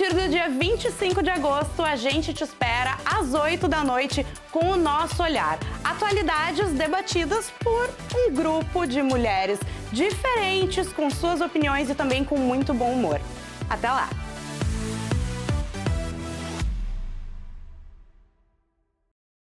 partir do dia 25 de agosto, a gente te espera às 8 da noite com o nosso olhar. Atualidades debatidas por um grupo de mulheres diferentes, com suas opiniões e também com muito bom humor. Até lá!